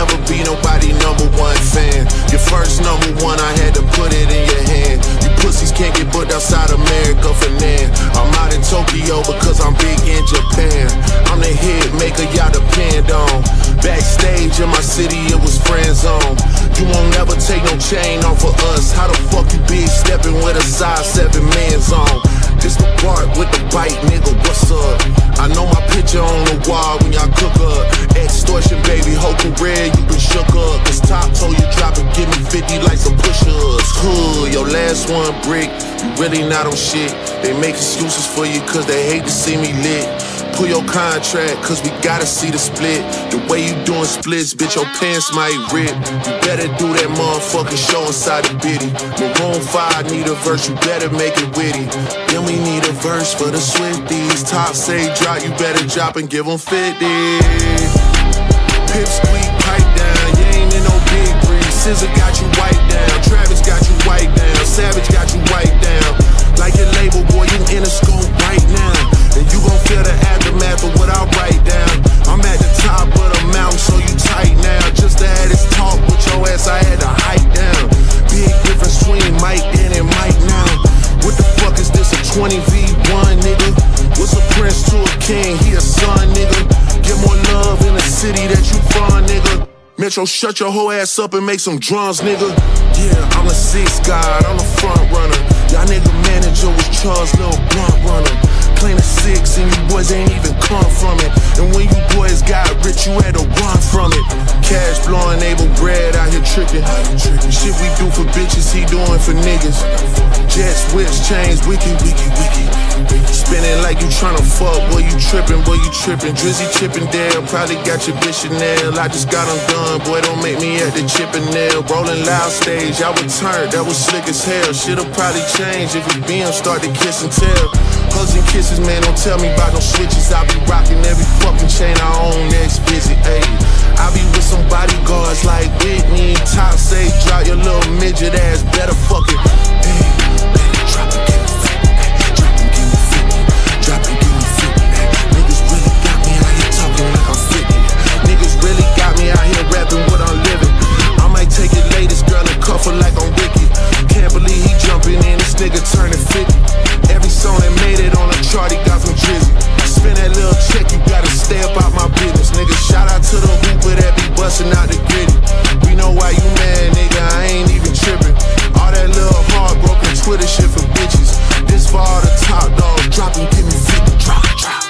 never be nobody number one fan. Your first number one, I had to put it in your hand. You pussies can't get booked outside America for nan. I'm out in Tokyo because I'm big in Japan. I'm the hit maker, y'all depend on. Backstage in my city, it was friend zone. You won't never take no chain off of us. How the fuck you big stepping with a size seven man's on? This the part with the bite, nigga. Career you been shook up. Cause top told you drop and give me 50 like some push-ups. Hood, your last one brick, you really not on shit. They make excuses for you cause they hate to see me lit. Pull your contract, cause we gotta see the split. The way you doing splits, bitch, your pants might rip. You better do that motherfucking show inside the bitty. Maroon 5 need a verse, you better make it witty. Then we need a verse for the Swifties. Top say drop, you better drop and give them 50. Pip squeak, SZA got you wiped down, Travis got you wiped down, Savage got you wiped down. Like your label, boy, you in a scope right now. And you gon' feel the aftermath of what I write down. I'm at the top of the mountain, so you tight now. Just to have this talk with your ass, I had to hike down. Big difference between Mike then and Mike now. What the fuck is this, a 20v1, nigga? What's a prince to a king? He a son, nigga. Get more love in the city that you from, nigga. Metro, shut your whole ass up and make some drums, nigga. Yeah, I'm a six god, I'm a front runner. Y'all nigga manager was Charles Little Blunt runner. Claim a six and you boys ain't even come from it. And when you boys got rich, you had to run from it. Cash blowing, able tricking. Shit we do for bitches, he doing for niggas. Jets, whips, chains, wiki, wiki, wiki. Spinning like you tryna fuck, boy, you trippin', boy, you trippin'. Drizzy Chippendale, probably got your bitch Chanel. I just got them done, boy, don't make me at the Chippendale. Rolling loud stage, I turned, that was slick as hell. Shit'll probably change if we BM start to kiss and tell. Hugs and kisses, man, don't tell me about no switches. I be rocking every fucking chain I own, next visit, ayy. I be with some bodyguards like Whitney. Top say, drop your little midget For bitches. This far the top dog, drop and give me 50, drop, drop.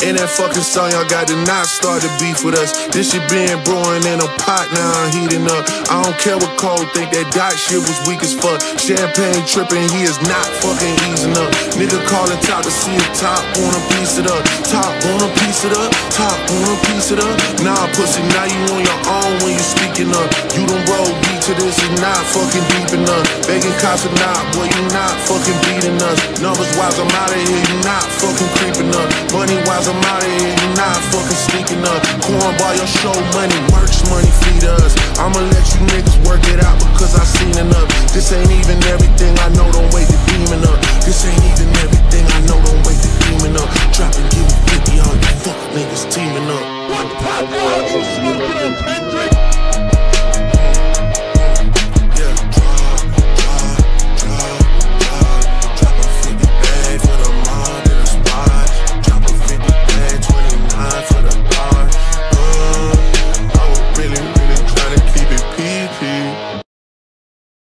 In that fucking song, y'all got to not start the beef with us. This shit been brewing in a pot, now I'm heating up. I don't care what Cole think, that dot shit was weak as fuck. Champagne tripping, he is not fucking easing up. Nigga calling top to see if top wanna piece it up. Top wanna piece it up, top wanna piece it up. Nah, pussy, now you on your own when you speaking up. You don't roll to this, is not fucking deep enough. Begging cops or not, boy, you not fucking beating us. Numbers wise, I'm out of here, you not fucking creeping up. Money wise, I'm out of here, you not fucking sneaking up. Cornball, your show money, merch money, feed us. I'ma let you niggas work it out because I seen enough. This ain't even everything I know, don't wait to demon up. This ain't even everything I know, don't wait to demon